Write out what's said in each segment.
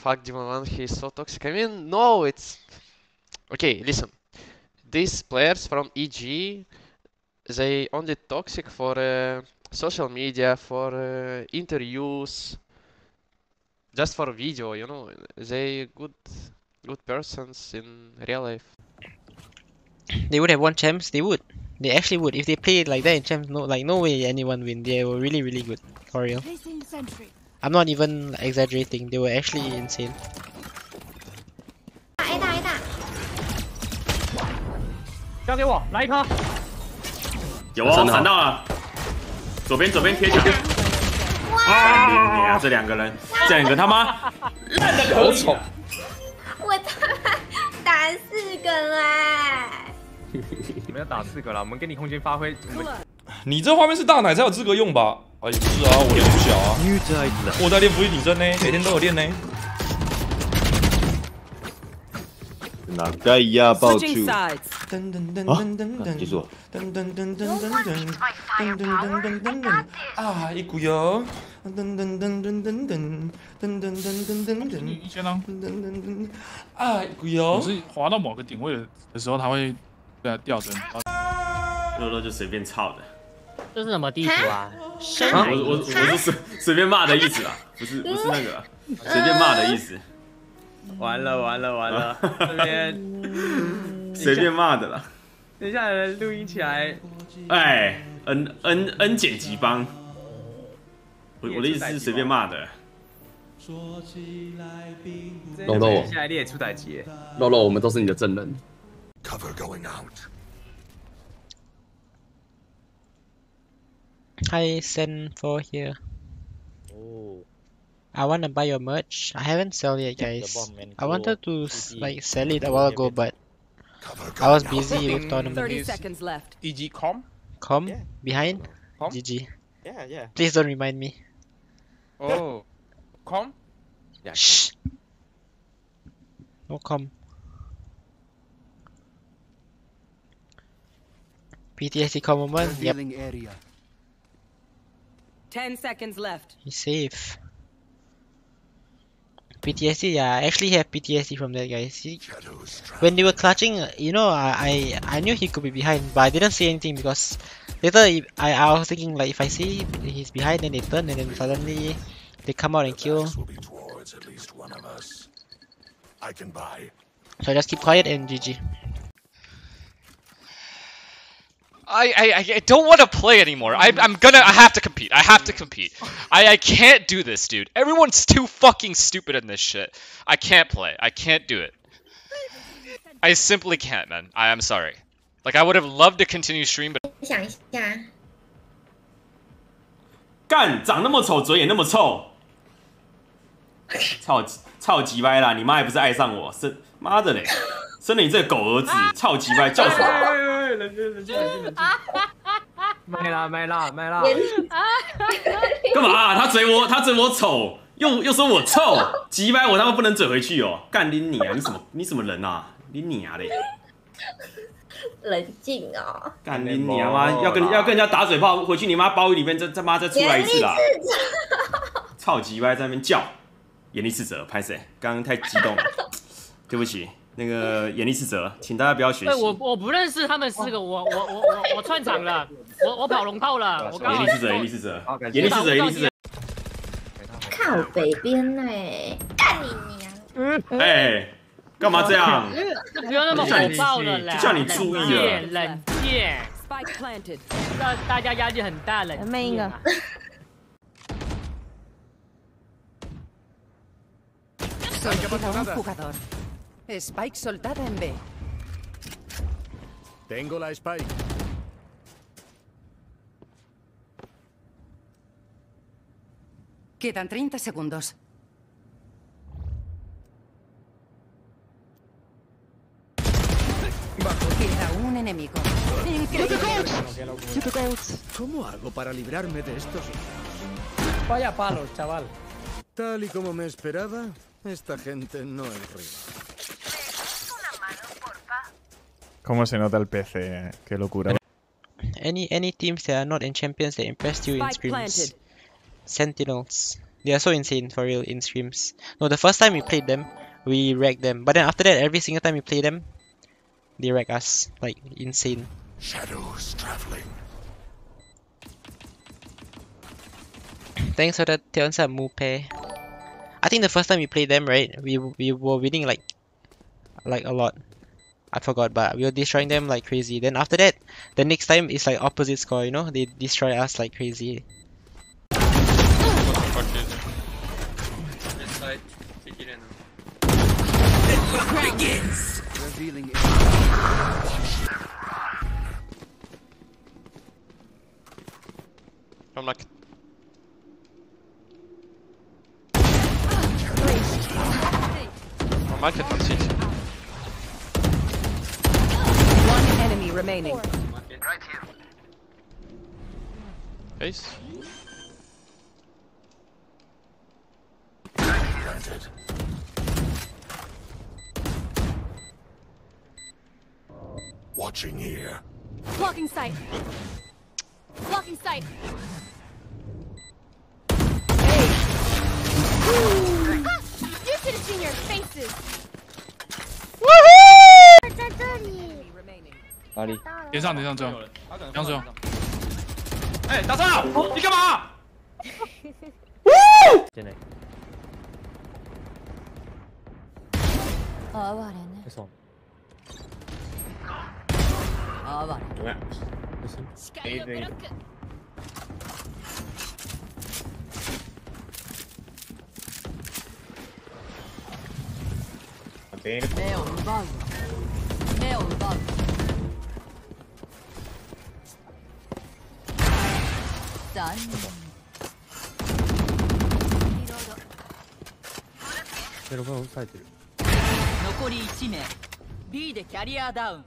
fuck Demon One, he's so toxic. I mean, no, it's okay. Listen, these players from EG, they only toxic for uh, social media, for uh, interviews, just for video. You know, they good, good persons in real life. They would have won champs. They would. They actually would. If they played like that in champs, no, like no way anyone win. They were really, really good for real. I'm not even exaggerating. They were actually insane. 打 A 打 A 打，交给我，来一颗。有哦，闪到了，左边左边贴墙。啊！你啊，这两个人，这两个他妈烂的可丑。我他妈打四个啦！我们要打四个了，我们给你空间发挥。我们你这画面是大奶才有资格用吧？哎，不是啊，我脸不小啊。我在练俯卧挺身呢，每天都有练呢。哪个呀？爆出！噔噔噔噔噔噔，结束。噔噔噔噔噔噔，噔噔噔噔噔噔，啊，一股油。噔噔噔噔噔噔噔，噔噔噔噔噔噔，一千呢？噔噔噔噔，啊，一股油我。是滑到某个点位的时候，它会对它掉帧。肉肉就随便操的，这是什么地图啊？深我海我我是随随便骂的意思啦，不是不是那个啦随便骂的意思，完了完了完了，这边 随便骂的啦。等一下录音起来，哎，N N N 剪辑帮，我我的意思是随便骂的。肉肉接下来列出歹机。肉肉，我们都是你的证人。Hi, send for here. Oh. I wanna buy your merch. I haven't sell yet, guys. I wanted to like sell it a while ago, but I was busy with tournament. seconds left. EG com? Com behind. Com? GG. Yeah, yeah. Please don't remind me. Oh. Com? Yeah. Shh. No com. PTSD com moment. Yep, Ten seconds left. he's safe. PTSD, yeah, I actually have PTSD from that guy. He, when they were clutching, uh, you know, I, I I knew he could be behind, but I didn't say anything because later if- I I was thinking like if I see he's behind, then they turn and then suddenly they come out and kill. So I just keep quiet and GG. I, I, I don't want to play anymore. I, I'm gonna. I have to compete. I have to compete. I, I can't do this, dude. Everyone's too fucking stupid in this shit. I can't play. I can't do it. I simply can't, man. I am sorry. Like I would have loved to continue stream, but 想一下，干，长那么丑，嘴也那么臭，操操鸡掰啦！你妈还不是爱上我，生妈的嘞，生了你这个狗儿子，操鸡掰，叫什么？ 冷静冷静冷静冷静。卖啦卖啦卖啦！干嘛啊、他嘴我，他嘴我丑，又又说我臭，急歪，我他妈不能嘴回去哦！干你你啊！你什么你什么人啊？你你啊嘞！冷静哦。干你你啊妈！要跟要跟人家打嘴炮，回去你妈包里面再他妈再出来一次啦！操鸡掰在那边叫，严厉斥责，拍谁？刚刚太激动了，对不起。那个眼力斥责，请大家不要学习我。我不认识他们四个，我我我我 我串场了，我我跑龙套了，我刚好眼力斥责，眼力斥责，眼力斥责，眼力斥责。靠北边呢，干你娘！哎，干嘛这样？不要那么火爆了啦，就叫你注意了冷静冷静，Spike planted. 大大家压力很大，冷静。妹一个 Solicita un jugador. Spike soltada en B. Tengo la Spike. Quedan 30 segundos. Queda un enemigo. Increíble. ¿Cómo hago para librarme de estos? Vaya palos, chaval. Tal y como me esperaba, esta gente no es rival. ¿Cómo se nota el PC? Qué locura. Any any teams that are not in champions that impressed you in streams? Sentinels. They are so insane for real in streams. No, the first time we played them, we wrecked them. But then after that, every single time we play them, they wreck us like insane. Shadows traveling. Thanks for the Teonsa Mupe. I think the first time we played them, right, we we were winning like like a lot. I forgot, but we were destroying them like crazy. Then after that, the next time it's like opposite score, you know? They destroy us like crazy. Begins. I'm like I'm like it on CT. One enemy remaining. Right here. Ace. Watching here. Blocking sight. Blocking sight. Ah, 哪里？连上，连上，这样，杨总。哎，大少，你干嘛？进来。哀れね。嘘。哀れ。ごめん。視界をブロック。ベール。目を奪うわ。 残ゼロ抑えてる残り1名。B でキャリアダウン。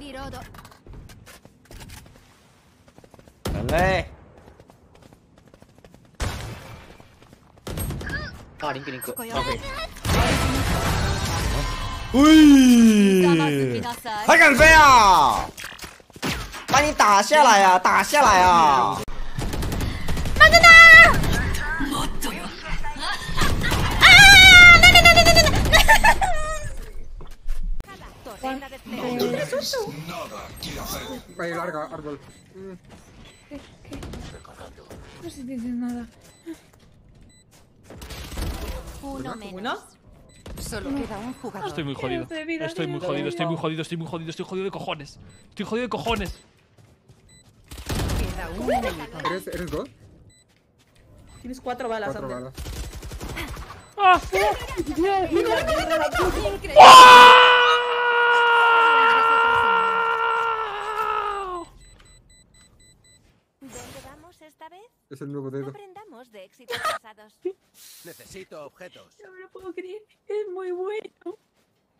リロード。れあリンクリンク。オッケー。うい下がよ把你打下来啊！打下来啊！待ってなー。もっとよあー！なんでなんでなんでなんで。Ahí, larga, árbol. No se dice nada. Uno menos. Solo queda un jugador. Estoy muy jodido. de vida, Estoy muy tío. jodido, estoy muy jodido, estoy muy jodido, estoy jodido de cojones. Estoy jodido de cojones. Queda un enemigo. ¿Eres, ¿Eres God? Tienes cuatro balas, Cuatro Ander. balas. ¡Ah! ¿Dónde vamos esta vez? Es el nuevo dedo. Aprendamos de éxitos pasados. Necesito objetos. No me lo puedo creer. Es muy bueno.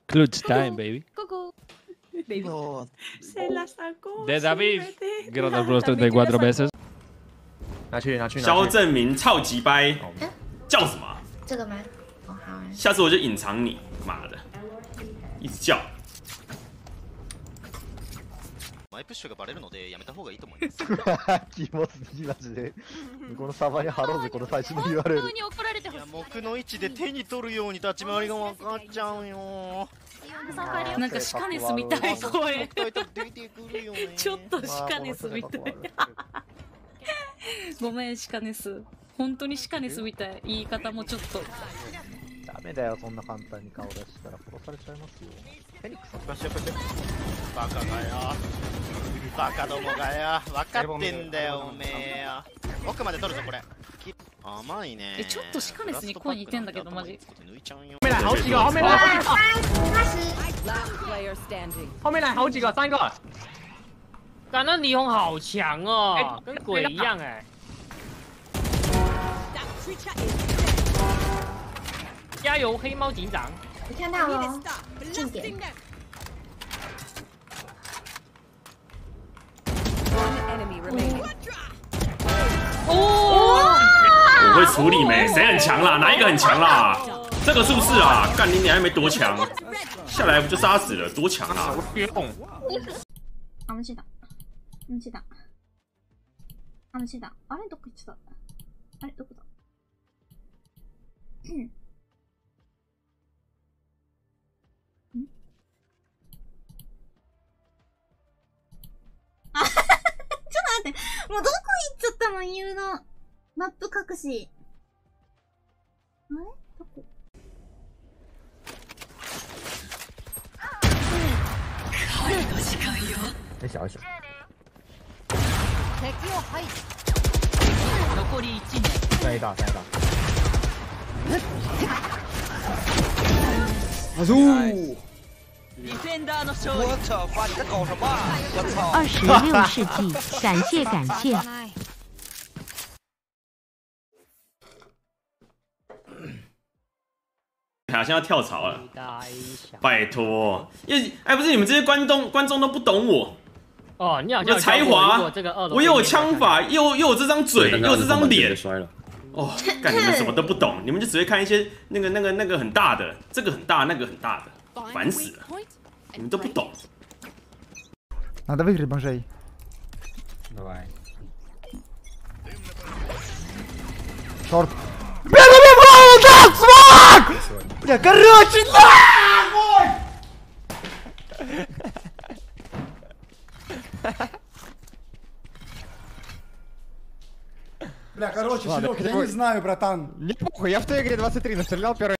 Clutch time, baby. Coco. 拿去拿去肖正明超级掰。叫什么？这个吗？下次我就隐藏你妈的。一直叫。マイプッシュがバレるのでやめた方がいいと思います。キモすぎマジで向こうのサーバーに貼ろうぜこの最新の URL に怒られてほしい。僕の位置で手に取るように立ち回りが分かっちゃうよ。なんかシカネスみたい声。ちょっとシカネスみたい。ごめん、シカネス。本当にシカネスみたい。言い方もちょっと。ダメだよそんな簡単に顔出したら殺されちゃいますよフェニックスよしよしよしバカがよ。バカどもがよ。分かってんだよ、おめえよ。奥まで取るぞ、これ。き甘いね。え、ちょっとシカネスに声似てんだけど、マジ。抜いちゃうよ。后面来好几个，后面来好几个，Last player standing. 后面来好几个，三个。干那霓虹好强哦，跟鬼一样哎。加油，黑猫警长！你看到了，近点。 One enemy remaining. 我会处理没？谁很强啦？哪一个很强啦？这个是不是啊？干你娘还没多强，下来不就杀死了？多强啊！我们去打，我们去打。 あ、虫だ。あれどこ行っちゃったあれどこだ もうどこ行っちゃったの言うの。マップ隠し。あれ？どこ？よしよし敵を排除。残り1名。三 A 大三 A 大阿苏，デ我操！爸，你在搞什么？我操！二十六世纪，感谢感谢。好像要跳槽了，拜托，因为哎，不是你们这些观众观众都不懂我，哦，你好像教过华我又有枪法，又又有这张嘴，又有这张脸，摔了。哦，干你们什么都不懂，你们就只会看一些那个那个那个很大的，这个很大，那个很大的，烦死了，你们都不懂。 Надо выиграть бомжей. Давай. Шорт. Бля, бля, бля, да, смог! Бля, короче, нахуй! Бля, короче, Ладно, Серег, я какой- не знаю, братан. Не похуй, я в той игре 23 настрелял первый